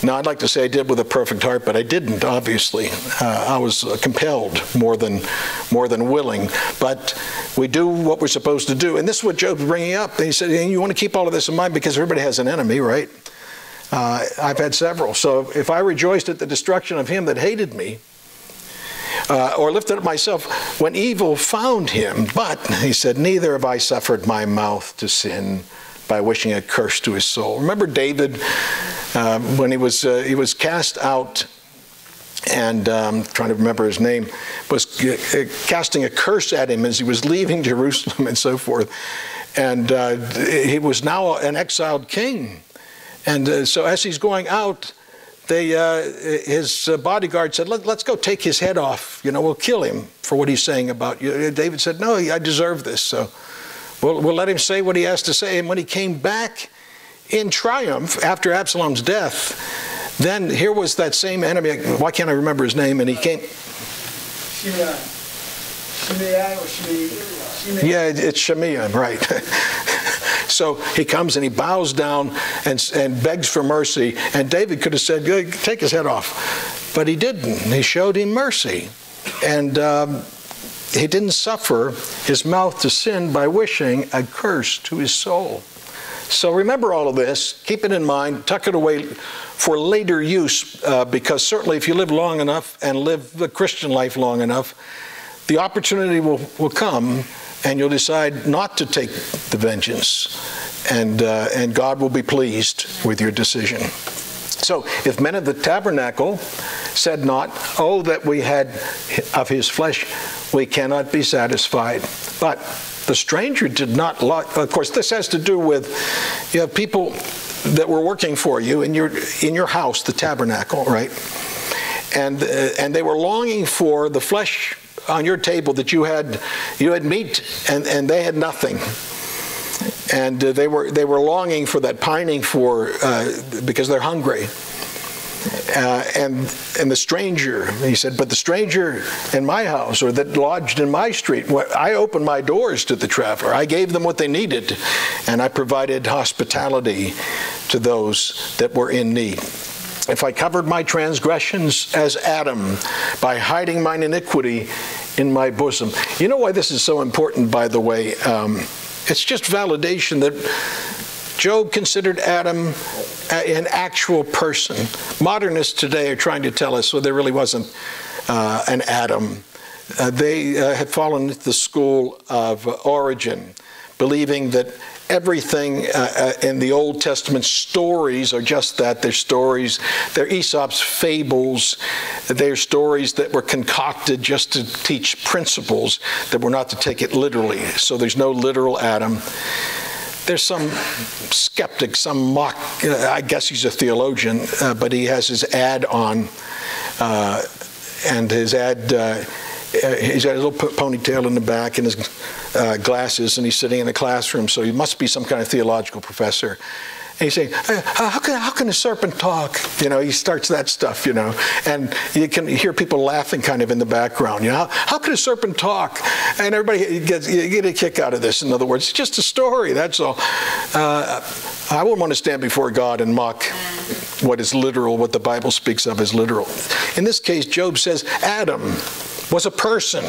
Now, I'd like to say I did with a perfect heart, but I didn't, obviously. Uh, I was uh, compelled more than, more than willing. But we do what we're supposed to do. And this is what Job's bringing up. He said, You want to keep all of this in mind because everybody has an enemy, right? Uh, I've had several. So if I rejoiced at the destruction of him that hated me, uh, or lifted up myself when evil found him, but he said, Neither have I suffered my mouth to sin by wishing a curse to his soul. Remember David uh, when he was uh, he was cast out and um, trying to remember his name was casting a curse at him as he was leaving Jerusalem and so forth, and uh, he was now an exiled king, and uh, so as he's going out. They, uh, his bodyguard said, Let, us go take his head off. You know, we'll kill him for what he's saying about you. David said, No, I deserve this. So We'll, we'll let him say what he has to say. And when he came back in triumph after Absalom's death, then here was that same enemy. Why can't I remember his name? And he came. Shimei. Shimei or Shimei. Yeah, it's Shimei, right. so he comes and he bows down and, and begs for mercy. And David could have said, Take his head off. But he didn't. He showed him mercy. And um, he didn't suffer his mouth to sin by wishing a curse to his soul. So remember all of this, keep it in mind, tuck it away for later use, uh, because certainly if you live long enough and live the Christian life long enough, the opportunity will, will come and you'll decide not to take the vengeance, and, uh, and God will be pleased with your decision. So if men of the tabernacle said not, Oh, that we had of his flesh we cannot be satisfied. But the stranger did not, of course, this has to do with you have people that were working for you in your, in your house, the tabernacle, right? And, uh, and they were longing for the flesh on your table that you had, you had meat and, and they had nothing and uh, they were they were longing for that, pining for uh, because they're hungry. Uh, and and the stranger, he said, but the stranger in my house or that lodged in my street, I opened my doors to the traveler. I gave them what they needed, and I provided hospitality to those that were in need. If I covered my transgressions as Adam by hiding mine iniquity in my bosom. You know why this is so important, by the way? Um, it's just validation that Job considered Adam an actual person. Modernists today are trying to tell us, well, there really wasn't uh, an Adam. Uh, they uh, had fallen into the school of Origen, believing that everything uh, uh, in the Old Testament stories are just that. They're stories, they're Aesop's fables, they're stories that were concocted just to teach principles that were not to take it literally. So there's no literal Adam there's some skeptic, some mock, I guess he's a theologian, uh, but he has his ad on, uh, and his ad, uh, he's got a little ponytail in the back and his uh, glasses, and he's sitting in a classroom, so he must be some kind of theological professor. And he's saying, how can, how can a serpent talk? You know, he starts that stuff, you know. And you can hear people laughing kind of in the background. You know, how, how can a serpent talk? And everybody gets, you get a kick out of this. In other words, it's just a story, that's all. Uh, I wouldn't want to stand before God and mock what is literal, what the Bible speaks of as literal. In this case, Job says, Adam was a person.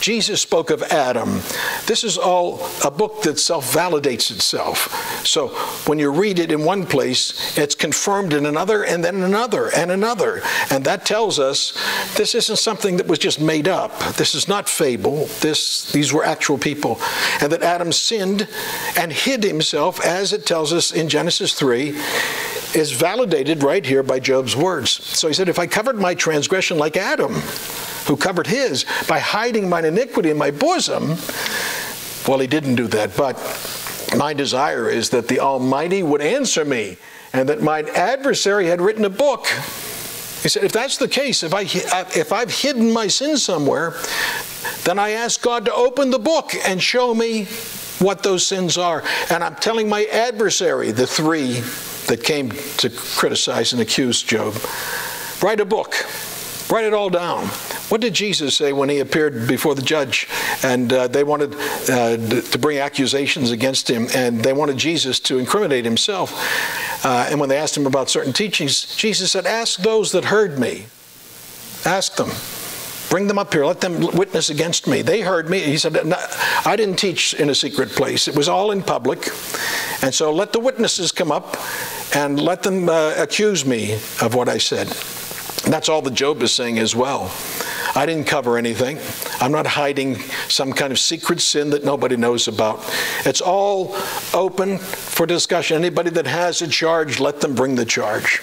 Jesus spoke of Adam. This is all a book that self validates itself. So when you read it in one place, it's confirmed in another, and then another, and another. And that tells us this isn't something that was just made up. This is not fable. This, these were actual people. And that Adam sinned and hid himself, as it tells us in Genesis 3 is validated right here by Job's words. So he said, If I covered my transgression like Adam, who covered his by hiding mine iniquity in my bosom. Well, he didn't do that, but my desire is that the Almighty would answer me and that mine adversary had written a book. He said, if that's the case, if, I, if I've hidden my sin somewhere, then I ask God to open the book and show me what those sins are. And I'm telling my adversary, the three that came to criticize and accuse Job, write a book Write it all down. What did Jesus say when he appeared before the judge and uh, they wanted uh, to bring accusations against him and they wanted Jesus to incriminate himself? Uh, and when they asked him about certain teachings, Jesus said, Ask those that heard me. Ask them. Bring them up here. Let them witness against me. They heard me. He said, I didn't teach in a secret place. It was all in public. And so let the witnesses come up and let them uh, accuse me of what I said. That's all that Job is saying as well. I didn't cover anything. I'm not hiding some kind of secret sin that nobody knows about. It's all open for discussion. Anybody that has a charge, let them bring the charge.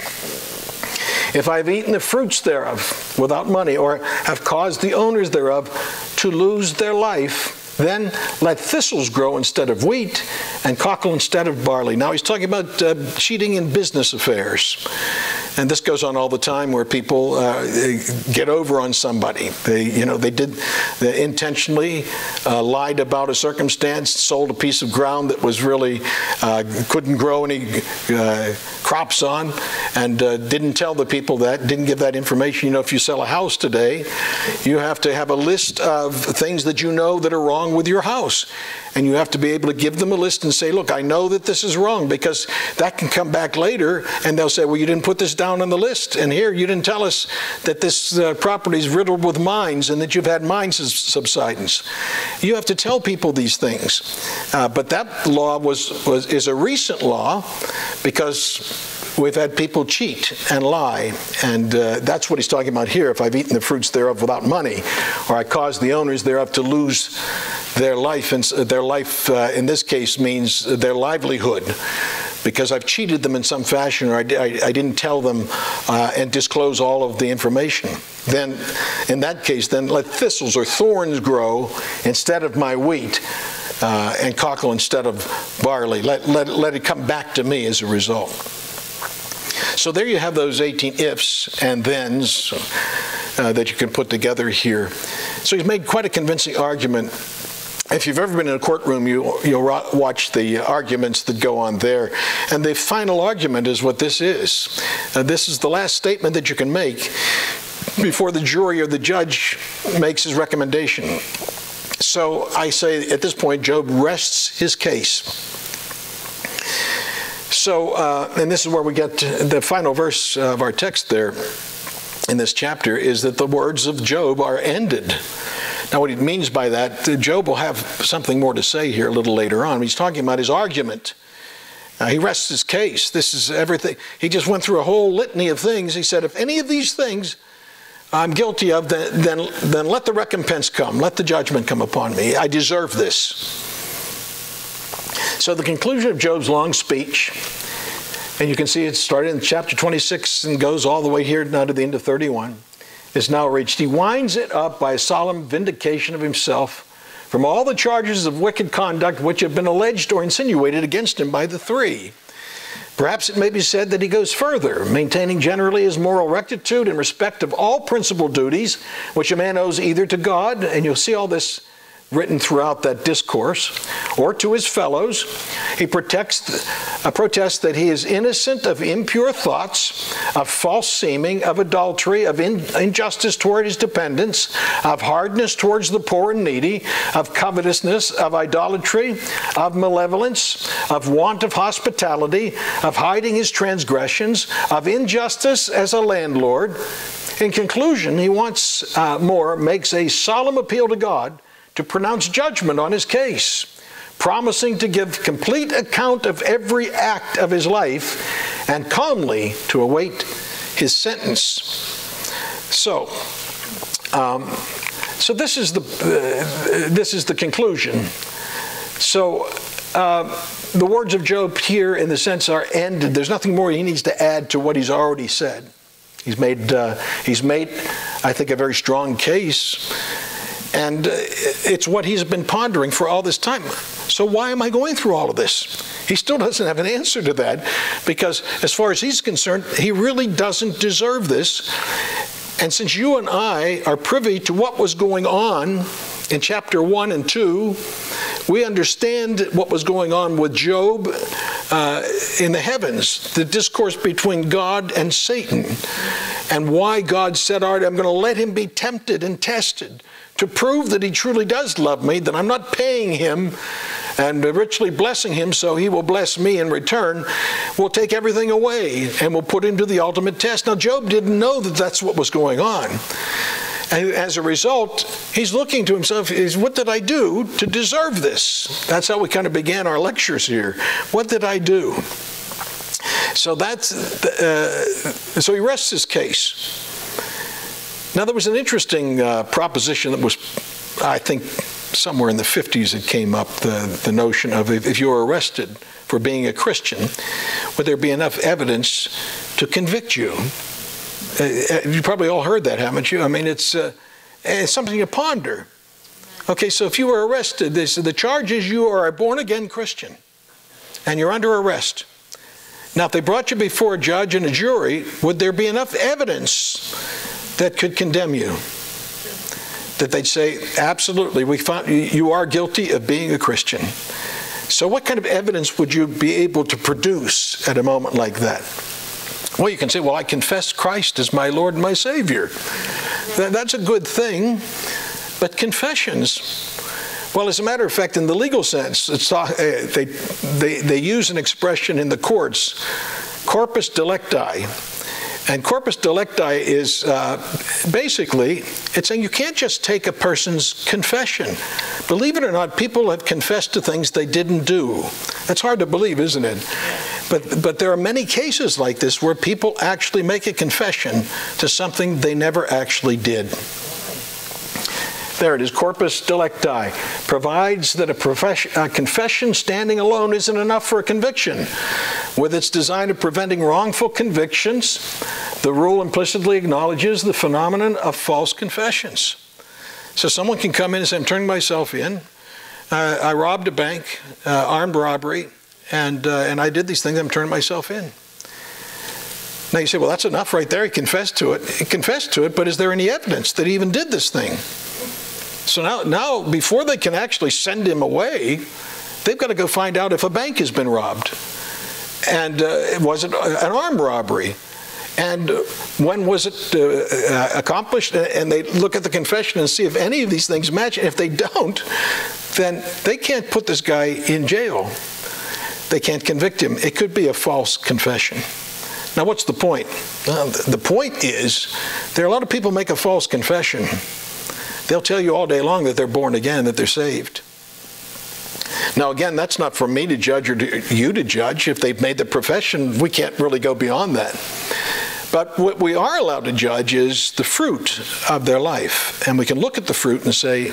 If I've eaten the fruits thereof without money, or have caused the owners thereof to lose their life, then let thistles grow instead of wheat, and cockle instead of barley. Now he's talking about uh, cheating in business affairs. And this goes on all the time where people uh, get over on somebody. They, you know, they did they intentionally uh, lied about a circumstance, sold a piece of ground that was really uh, couldn't grow any uh, crops on, and uh, didn't tell the people that, didn't give that information. You know, if you sell a house today, you have to have a list of things that you know that are wrong with your house. And you have to be able to give them a list and say, look, I know that this is wrong because that can come back later and they'll say, well, you didn't put this down on the list. And here you didn't tell us that this uh, property is riddled with mines and that you've had mine subsidence. You have to tell people these things. Uh, but that law was, was, is a recent law because We've had people cheat and lie, and uh, that's what he's talking about here. If I've eaten the fruits thereof without money, or I caused the owners thereof to lose their life, and their life uh, in this case means their livelihood, because I've cheated them in some fashion, or I, I, I didn't tell them uh, and disclose all of the information. Then, in that case, then let thistles or thorns grow instead of my wheat. Uh, and cockle instead of barley. Let, let, let it come back to me as a result. So there you have those 18 ifs and thens uh, that you can put together here. So he's made quite a convincing argument. If you've ever been in a courtroom, you, you'll watch the arguments that go on there. And the final argument is what this is. Uh, this is the last statement that you can make before the jury or the judge makes his recommendation. So I say at this point, Job rests his case. So, uh, and this is where we get the final verse of our text there in this chapter is that the words of Job are ended. Now, what he means by that, Job will have something more to say here a little later on. He's talking about his argument. Uh, he rests his case. This is everything. He just went through a whole litany of things. He said, if any of these things I'm guilty of, then, then, then let the recompense come. Let the judgment come upon me. I deserve this. So the conclusion of Job's long speech, and you can see it started in chapter 26 and goes all the way here now to the end of 31, is now reached. He winds it up by a solemn vindication of himself from all the charges of wicked conduct which have been alleged or insinuated against him by the three. Perhaps it may be said that he goes further, maintaining generally his moral rectitude in respect of all principal duties which a man owes either to God, and you'll see all this written throughout that discourse, or to his fellows. He protects, uh, protests that he is innocent of impure thoughts, of false seeming, of adultery, of in, injustice toward his dependents, of hardness towards the poor and needy, of covetousness, of idolatry, of malevolence, of want of hospitality, of hiding his transgressions, of injustice as a landlord. In conclusion, he wants uh, more, makes a solemn appeal to God to pronounce judgment on his case, promising to give complete account of every act of his life and calmly to await his sentence. So, um, so this is the uh, this is the conclusion. So. Uh, the words of Job here, in the sense, are ended. There's nothing more he needs to add to what he's already said. He's made, uh, he's made, I think, a very strong case and uh, it's what he's been pondering for all this time. So, why am I going through all of this? He still doesn't have an answer to that because, as far as he's concerned, he really doesn't deserve this. And since you and I are privy to what was going on in chapter 1 and 2, we understand what was going on with Job uh, in the heavens, the discourse between God and Satan, and why God said, All right, I'm going to let him be tempted and tested to prove that he truly does love me, that I'm not paying him and richly blessing him, so he will bless me in return. We'll take everything away and we'll put him to the ultimate test. Now, Job didn't know that that's what was going on. And as a result, he's looking to himself, is what did I do to deserve this? That's how we kind of began our lectures here. What did I do? So that's uh, so he rests his case. Now there was an interesting uh, proposition that was, I think, somewhere in the 50s it came up the, the notion of if, if you were arrested for being a Christian, would there be enough evidence to convict you? Uh, uh, you probably all heard that, haven't you? I mean, it's, uh, it's something to ponder. Okay, so if you were arrested, they said the charge is you are a born again Christian and you're under arrest. Now, if they brought you before a judge and a jury, would there be enough evidence that could condemn you? That they'd say, absolutely, we found you are guilty of being a Christian. So, what kind of evidence would you be able to produce at a moment like that? Well, you can say, Well, I confess Christ as my Lord and my Savior. That's a good thing, but confessions, well, as a matter of fact, in the legal sense, uh, they, they, they use an expression in the courts, corpus delicti. And corpus delicti is uh, basically, it's saying you can't just take a person's confession. Believe it or not, people have confessed to things they didn't do. That's hard to believe, isn't it? But, but there are many cases like this where people actually make a confession to something they never actually did. There it is, corpus delicti provides that a, a, confession standing alone isn't enough for a conviction. With its design of preventing wrongful convictions, the rule implicitly acknowledges the phenomenon of false confessions. So someone can come in and say, I'm turning myself in. Uh, I robbed a bank, uh, armed robbery, and, uh, and I did these things. I'm turning myself in. Now you say, well, that's enough right there. He confessed to it. He confessed to it, but is there any evidence that he even did this thing? So now, now, before they can actually send him away, they've got to go find out if a bank has been robbed. And uh, was it an armed robbery? And when was it uh, uh, accomplished? And they look at the confession and see if any of these things match. And if they don't, then they can't put this guy in jail. They can't convict him. It could be a false confession. Now, what's the point? the point is there are a lot of people make a false confession They'll tell you all day long that they're born again, that they're saved. Now, again, that's not for me to judge or to you to judge. If they've made the profession, we can't really go beyond that. But what we are allowed to judge is the fruit of their life. And we can look at the fruit and say,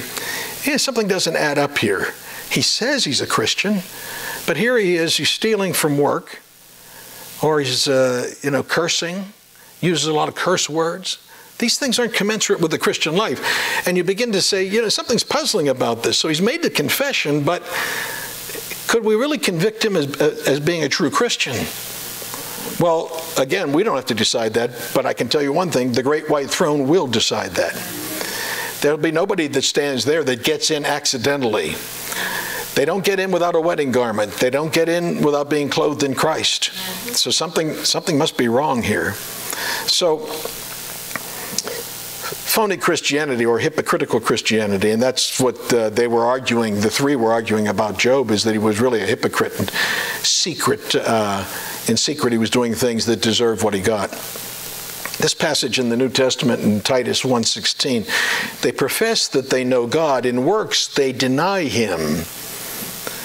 yeah, something doesn't add up here. He says he's a Christian, but here he is, he's stealing from work, or he's, uh, you know, cursing, uses a lot of curse words. These things aren't commensurate with the Christian life. And you begin to say, you know, something's puzzling about this. So he's made the confession, but could we really convict him as, uh, as being a true Christian? Well, again, we don't have to decide that, but I can tell you one thing the great white throne will decide that. There'll be nobody that stands there that gets in accidentally. They don't get in without a wedding garment. They don't get in without being clothed in Christ. So something something must be wrong here. So phony Christianity or hypocritical Christianity, and that's what uh, they were arguing. The three were arguing about Job is that he was really a hypocrite and secret. Uh, in secret, he was doing things that deserved what he got. This passage in the New Testament in Titus 1:16, they profess that they know God. In works, they deny Him.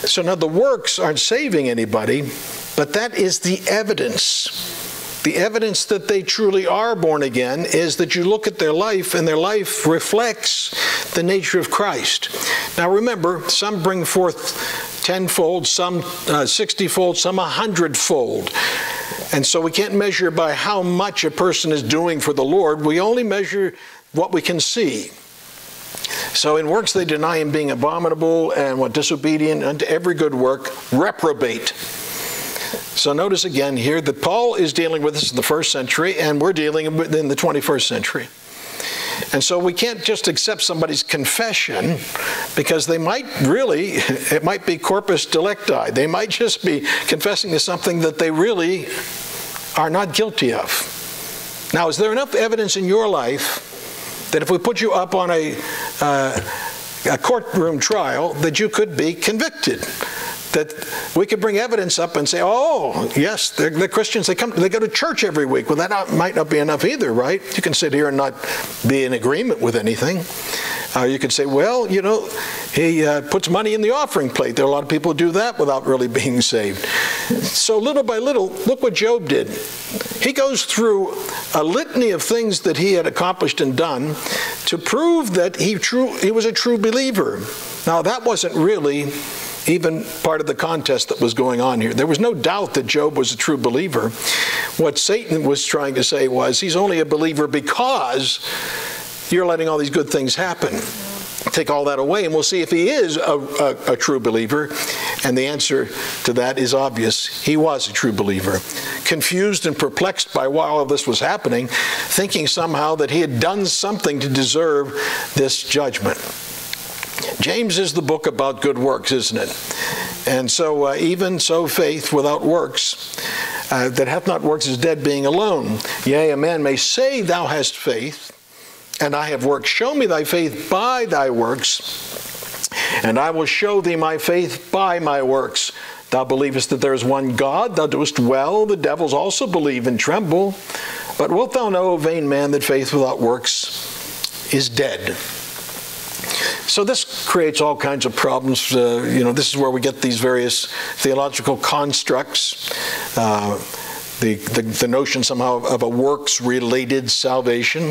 So now the works aren't saving anybody, but that is the evidence the evidence that they truly are born again is that you look at their life and their life reflects the nature of Christ. Now remember, some bring forth tenfold, some uh, sixtyfold, some a hundredfold. And so we can't measure by how much a person is doing for the Lord. We only measure what we can see. So in works they deny him being abominable and what disobedient unto every good work, reprobate. So notice again here that Paul is dealing with this in the first century, and we're dealing with in the 21st century. And so we can't just accept somebody's confession because they might really, it might be corpus delicti. They might just be confessing to something that they really are not guilty of. Now, is there enough evidence in your life that if we put you up on a, uh, a courtroom trial, that you could be convicted? That we could bring evidence up and say, oh, yes, they're, they're Christians. They come, they go to church every week. Well, that not, might not be enough either, right? You can sit here and not be in agreement with anything. Uh, you could say, well, you know, he uh, puts money in the offering plate. There are a lot of people who do that without really being saved. So little by little, look what Job did. He goes through a litany of things that he had accomplished and done to prove that he, true, he was a true believer. Now, that wasn't really even part of the contest that was going on here. There was no doubt that Job was a true believer. What Satan was trying to say was he's only a believer because you're letting all these good things happen. Take all that away, and we'll see if he is a, a, a, true believer. And the answer to that is obvious. He was a true believer. Confused and perplexed by why all this was happening, thinking somehow that he had done something to deserve this judgment. James is the book about good works, isn't it? And so, uh, even so, faith without works, uh, that hath not works, is dead being alone. Yea, a man may say, Thou hast faith and I have works. Show me thy faith by thy works, and I will show thee my faith by my works. Thou believest that there is one God, thou doest well. The devils also believe and tremble. But wilt thou know, vain man, that faith without works is dead? So this creates all kinds of problems. Uh, you know, this is where we get these various theological constructs. Uh, the, the, the notion somehow of a works related salvation.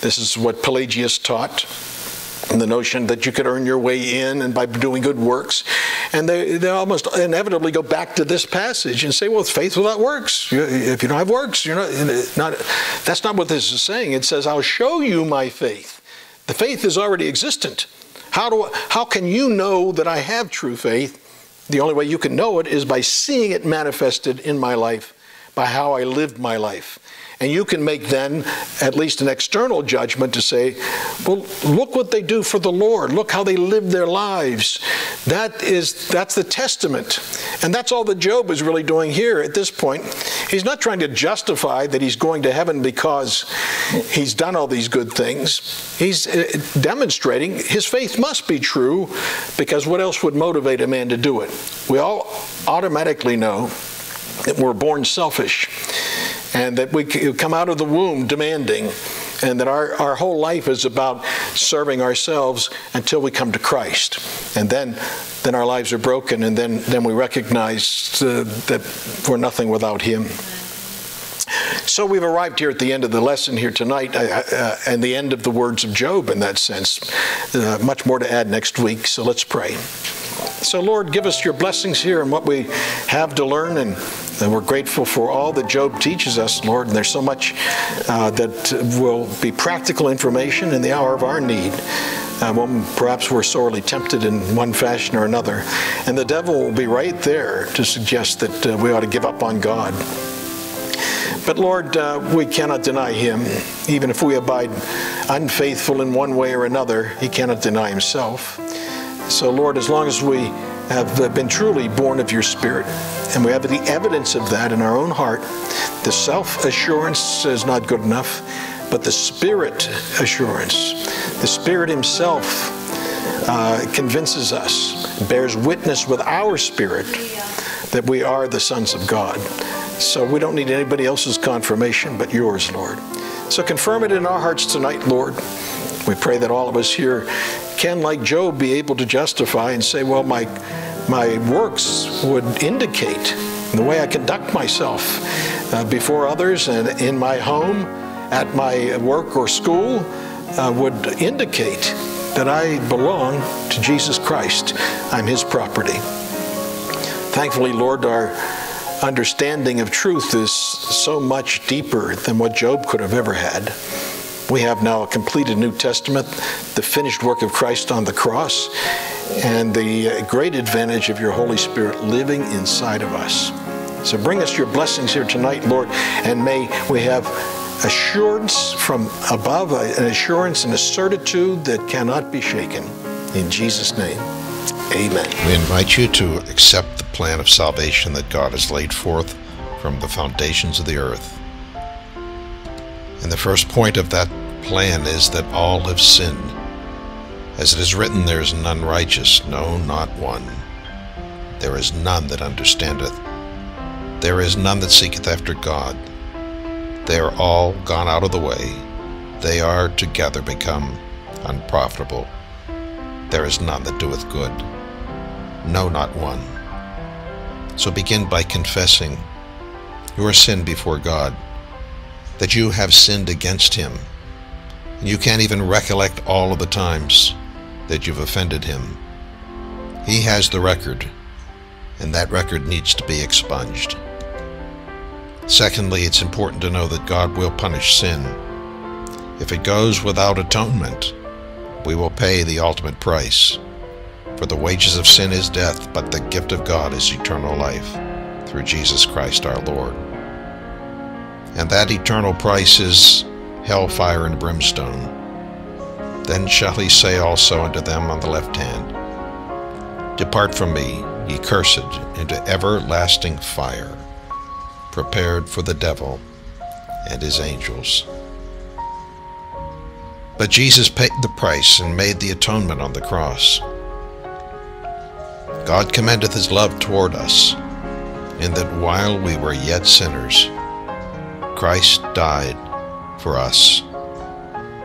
This is what Pelagius taught. And the notion that you could earn your way in and by doing good works. And they, they almost inevitably go back to this passage and say, well, faith without works. If you don't have works, you're not, not. That's not what this is saying. It says, I'll show you my faith. The faith is already existent. How, do, how can you know that I have true faith? The only way you can know it is by seeing it manifested in my life, by how I lived my life. And you can make then at least an external judgment to say, well, look what they do for the Lord. Look how they live their lives. That is, that's the testament. And that's all that Job is really doing here at this point. He's not trying to justify that he's going to heaven because he's done all these good things. He's uh, demonstrating his faith must be true because what else would motivate a man to do it? We all automatically know that we're born selfish and that we come out of the womb demanding, and that our, our whole life is about serving ourselves until we come to Christ. And then, then our lives are broken, and then, then we recognize uh, that we're nothing without Him. So we've arrived here at the end of the lesson here tonight, uh, uh, and the end of the words of Job in that sense. Uh, much more to add next week, so let's pray. So, Lord, give us your blessings here and what we have to learn, and, and, we're grateful for all that Job teaches us, Lord. And there's so much uh, that will be practical information in the hour of our need. Uh, when perhaps we're sorely tempted in one fashion or another. And the devil will be right there to suggest that uh, we ought to give up on God. But Lord, uh, we cannot deny him. Even if we abide unfaithful in one way or another, he cannot deny himself. So, Lord, as long as we have been truly born of your Spirit, and we have the evidence of that in our own heart, the self assurance is not good enough, but the Spirit assurance, the Spirit Himself uh, convinces us, bears witness with our spirit that we are the sons of God. So we don't need anybody else's confirmation but yours, Lord. So confirm it in our hearts tonight, Lord. We pray that all of us here can, like Job, be able to justify and say, well, my, my works would indicate the way I conduct myself uh, before others and in my home, at my work or school, uh, would indicate that I belong to Jesus Christ. I'm His property. Thankfully, Lord, our understanding of truth is so much deeper than what Job could have ever had. We have now a completed New Testament, the finished work of Christ on the cross, and the uh, great advantage of your Holy Spirit living inside of us. So bring us your blessings here tonight, Lord, and may we have assurance from above, uh, an assurance and a certitude that cannot be shaken. In Jesus' name, amen. We invite you to accept the plan of salvation that God has laid forth from the foundations of the earth. And the first point of that plan is that all have sinned. As it is written, there is none righteous, no, not one. There is none that understandeth. There is none that seeketh after God. They are all gone out of the way. They are together become unprofitable. There is none that doeth good. No, not one. So begin by confessing your sin before God, that you have sinned against Him. And you can't even recollect all of the times that you've offended Him. He has the record, and that record needs to be expunged. Secondly, it's important to know that God will punish sin. If it goes without atonement, we will pay the ultimate price. For the wages of sin is death, but the gift of God is eternal life through Jesus Christ our Lord. And that eternal price is hellfire and brimstone. Then shall he say also unto them on the left hand, Depart from me, ye cursed, into everlasting fire, prepared for the devil and his angels. But Jesus paid the price and made the atonement on the cross. God commendeth his love toward us, in that while we were yet sinners, Christ died for us.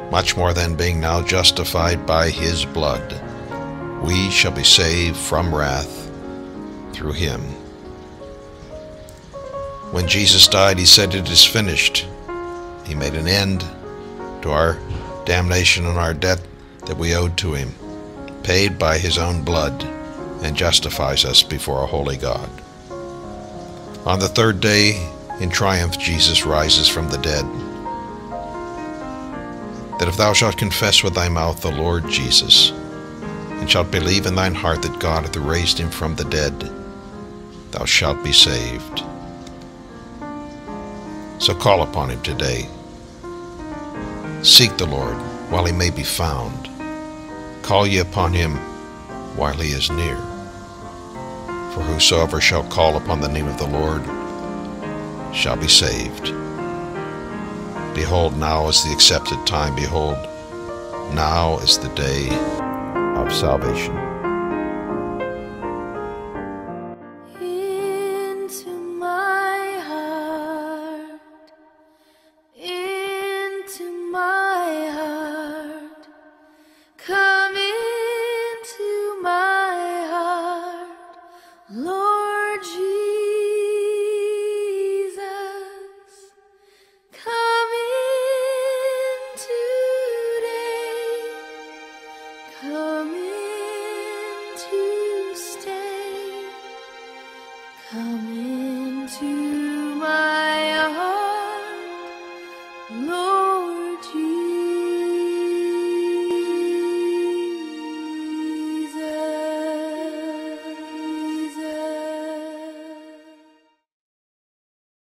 Much more than being now justified by his blood, we shall be saved from wrath through him. When Jesus died, he said, It is finished. He made an end to our damnation and our debt that we owed to him, paid by his own blood, and justifies us before a holy God. On the third day, in triumph, Jesus rises from the dead. That if thou shalt confess with thy mouth the Lord Jesus, and shalt believe in thine heart that God hath raised him from the dead, thou shalt be saved. So call upon him today. Seek the Lord while he may be found. Call ye upon him while he is near. For whosoever shall call upon the name of the Lord shall be saved. Behold, now is the accepted time. Behold, now is the day of salvation.